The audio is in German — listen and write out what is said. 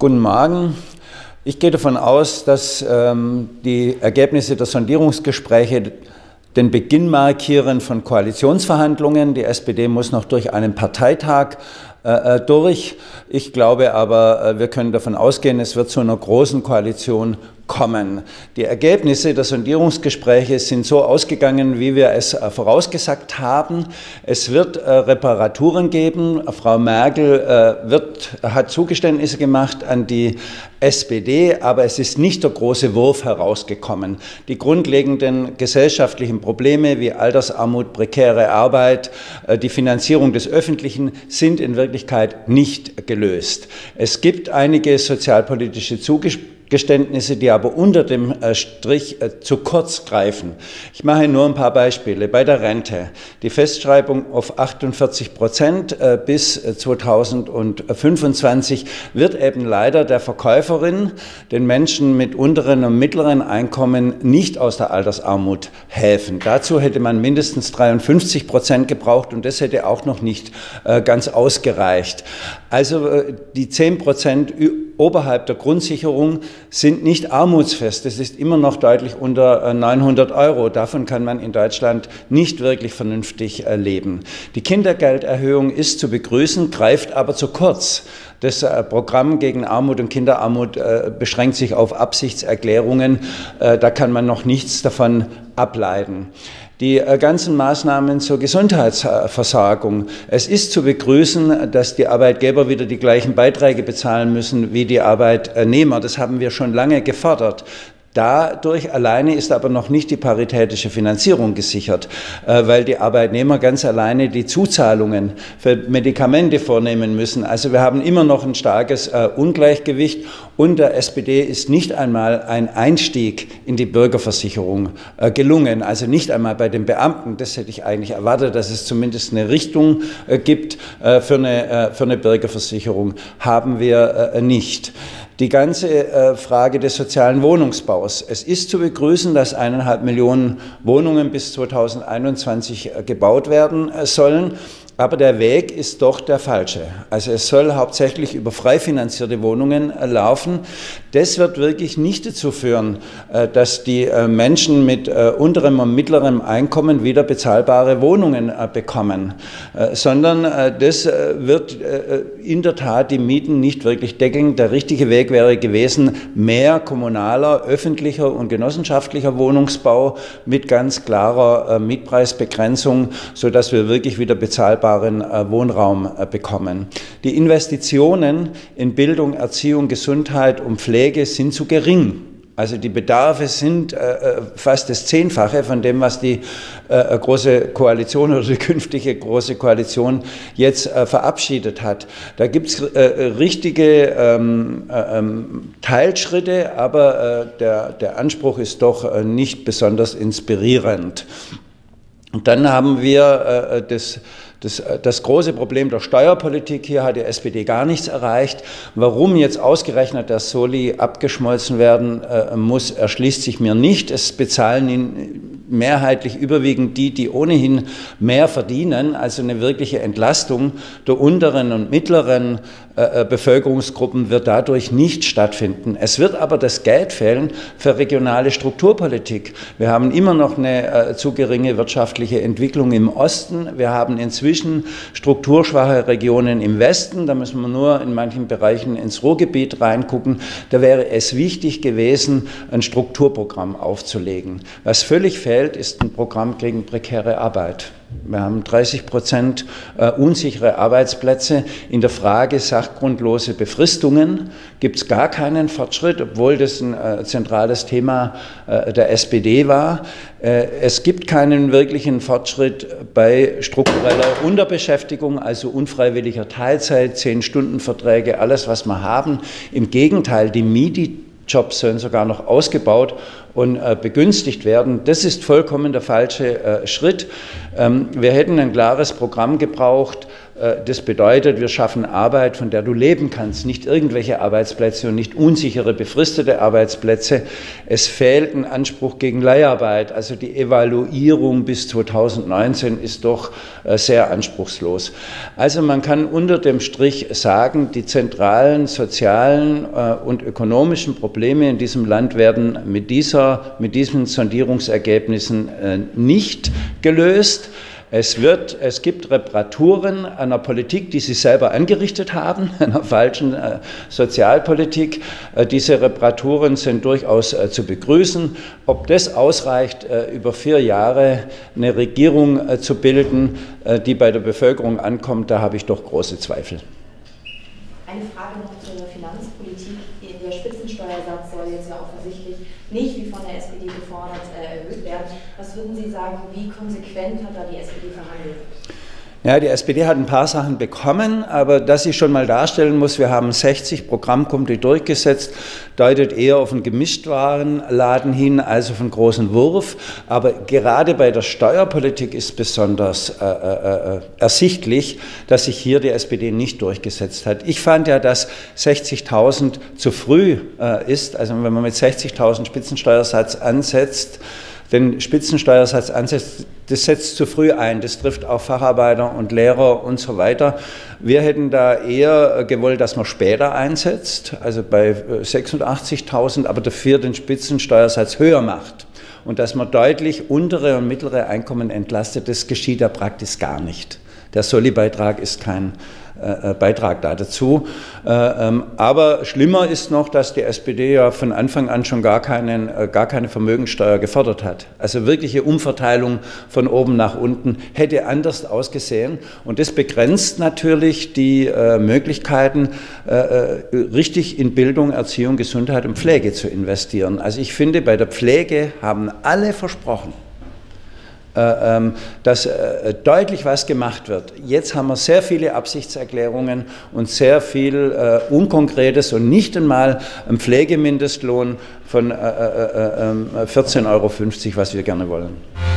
Guten Morgen. Ich gehe davon aus, dass ähm, die Ergebnisse der Sondierungsgespräche den Beginn markieren von Koalitionsverhandlungen. Die SPD muss noch durch einen Parteitag äh, äh, durch. Ich glaube aber, äh, wir können davon ausgehen, es wird zu einer großen Koalition kommen. Die Ergebnisse der Sondierungsgespräche sind so ausgegangen, wie wir es vorausgesagt haben. Es wird Reparaturen geben. Frau Merkel wird, hat Zugeständnisse gemacht an die SPD, aber es ist nicht der große Wurf herausgekommen. Die grundlegenden gesellschaftlichen Probleme wie Altersarmut, prekäre Arbeit, die Finanzierung des Öffentlichen sind in Wirklichkeit nicht gelöst. Es gibt einige sozialpolitische Zugeständnisse Geständnisse, die aber unter dem äh, Strich äh, zu kurz greifen. Ich mache nur ein paar Beispiele. Bei der Rente. Die Festschreibung auf 48 Prozent äh, bis 2025 wird eben leider der Verkäuferin, den Menschen mit unteren und mittleren Einkommen nicht aus der Altersarmut helfen. Dazu hätte man mindestens 53 Prozent gebraucht und das hätte auch noch nicht ganz ausgereicht. Also die 10 Prozent oberhalb der Grundsicherung sind nicht armutsfest. Es ist immer noch deutlich unter 900 äh, Euro. Davon kann man in Deutschland nicht wirklich vernünftig äh, leben. Die Kindergelderhöhung ist zu begrüßen, greift aber zu kurz. Das äh, Programm gegen Armut und Kinderarmut beschränkt sich auf Absichtserklärungen. Da kann man noch nichts davon ableiten die äh, ganzen Maßnahmen zur Gesundheitsversorgung. Es ist zu begrüßen, dass die Arbeitgeber wieder die gleichen Beiträge bezahlen müssen wie die Arbeitnehmer. Das haben wir schon lange gefordert. Dadurch alleine ist aber noch nicht die paritätische Finanzierung gesichert, äh, weil die Arbeitnehmer ganz alleine die Zuzahlungen für Medikamente vornehmen müssen. Also wir haben immer noch ein starkes äh, Ungleichgewicht und der SPD ist nicht einmal ein Einstieg in die Bürgerversicherung äh, gelungen. Also nicht einmal bei den Beamten. Das hätte ich eigentlich erwartet, dass es zumindest eine Richtung gibt für eine, für eine Bürgerversicherung. Haben wir nicht die ganze äh, Frage des sozialen Wohnungsbaus. Es ist zu begrüßen, dass eineinhalb Millionen Wohnungen bis 2021 äh, gebaut werden äh, sollen. Aber der Weg ist doch der falsche. Also es soll hauptsächlich über frei finanzierte Wohnungen äh, laufen. Das wird wirklich nicht dazu führen, äh, dass die äh, Menschen mit unterem und mittlerem Einkommen wieder bezahlbare Wohnungen bekommen, sondern das wird in der Tat die Mieten nicht wirklich deckeln. Der richtige Weg wäre gewesen, mehr kommunaler, öffentlicher und genossenschaftlicher Wohnungsbau mit ganz klarer Mietpreisbegrenzung, sodass wir wirklich wieder bezahlbare bezahlbaren äh, Wohnraum äh, bekommen. Die Investitionen in Bildung, Erziehung, Gesundheit und Pflege sind zu gering. Also die Bedarfe sind äh, äh fast das Zehnfache von dem, was die äh, große Koalition oder die künftige große Koalition jetzt äh, verabschiedet hat. Da gibt es äh, richtige ähm, ähm, Teilschritte, aber der, der Anspruch ist doch nicht besonders inspirierend. Und dann haben wir das das, äh, das, große Problem der Steuerpolitik, hier hat die SPD gar nichts erreicht. Warum jetzt ausgerechnet der Soli abgeschmolzen werden äh, muss, erschließt sich mir nicht. Es bezahlen ihn mehrheitlich überwiegend die, die ohnehin mehr verdienen, also eine wirkliche Entlastung der unteren und mittleren äh, äh, Bevölkerungsgruppen wird dadurch nicht stattfinden. Es wird aber das Geld fehlen für regionale Strukturpolitik. Wir haben immer noch eine äh, zu geringe wirtschaftliche Entwicklung im Osten. Wir haben inzwischen strukturschwache Regionen im Westen. Da müssen wir nur in manchen Bereichen ins Ruhrgebiet reingucken. Da wäre es wichtig gewesen, ein Strukturprogramm aufzulegen. Was völlig fehlt, ist ein Programm gegen prekäre Arbeit. Wir haben 30 Prozent äh, unsichere Arbeitsplätze. In der Frage sachgrundlose Befristungen gibt es gar keinen Fortschritt, obwohl das ein äh, zentrales Thema äh, der SPD war. Es gibt keinen wirklichen Fortschritt bei struktureller Unterbeschäftigung, also unfreiwilliger Teilzeit, Zehn-Stunden-Verträge, alles, was wir haben. Im Gegenteil, die MIDI Jobs sollen sogar noch ausgebaut und äh, begünstigt werden. Das ist vollkommen der falsche äh, Schritt. Ähm, wir hätten ein klares Programm gebraucht das bedeutet, wir schaffen Arbeit, von der du leben kannst, nicht irgendwelche Arbeitsplätze und nicht unsichere, befristete Arbeitsplätze. Es fehlt ein Anspruch gegen Leiharbeit. Also die Evaluierung bis 2019 ist doch äh, sehr anspruchslos. Also man kann unter dem Strich sagen, die zentralen sozialen äh, und ökonomischen Probleme in diesem Land werden mit, dieser, mit diesen Sondierungsergebnissen nicht gelöst. Es, wird, es gibt Reparaturen einer Politik, die Sie selber angerichtet haben, einer falschen äh, Sozialpolitik. Äh, diese Reparaturen sind durchaus äh, zu begrüßen. Ob das ausreicht, über vier Jahre eine Regierung zu bilden, die bei der Bevölkerung ankommt, da habe ich doch große Zweifel. Eine Frage noch zur Finanzpolitik. Der Spitzensteuersatz soll jetzt ja offensichtlich nicht wie von der SPD gefordert erhöht werden. Was würden Sie sagen, wie konsequent hat da die SPD verhandelt? Ja, die SPD hat ein paar Sachen bekommen, aber dass ich schon mal darstellen muss, wir haben 60 Programmpunkte durchgesetzt, deutet eher auf einen Gemischtwarenladen hin als auf einen großen Wurf. Aber gerade bei der Steuerpolitik ist besonders äh, äh, äh ersichtlich, dass sich hier die SPD nicht durchgesetzt hat. Ich fand ja, dass 60.000 zu früh äh, ist. Also wenn man mit 60.000 Spitzensteuersatz ansetzt, den Spitzensteuersatz ansetzt, das setzt zu früh ein. Das trifft auch Facharbeiter und Lehrer und so weiter. Wir hätten da eher gewollt, dass man später einsetzt, also bei 86.000, aber dafür den Spitzensteuersatz höher macht. Und dass man deutlich untere und mittlere Einkommen entlastet, das geschieht ja praktisch gar nicht. Der Soli-Beitrag ist kein äh, äh, Beitrag da dazu. Äh, ähm, aber schlimmer ist noch, dass die SPD ja von Anfang an schon gar, keinen, gar keine Vermögensteuer gefördert hat. Also wirkliche Umverteilung von oben nach unten hätte anders ausgesehen. Und das begrenzt natürlich die Möglichkeiten, richtig in Bildung, Erziehung, Gesundheit und Pflege zu investieren. Also ich finde, bei der Pflege haben alle versprochen, dass äh, deutlich was gemacht wird. Jetzt haben wir sehr viele Absichtserklärungen und sehr viel äh, Unkonkretes und nicht einmal einen Pflegemindestlohn von 14,50 Euro, was wir gerne wollen.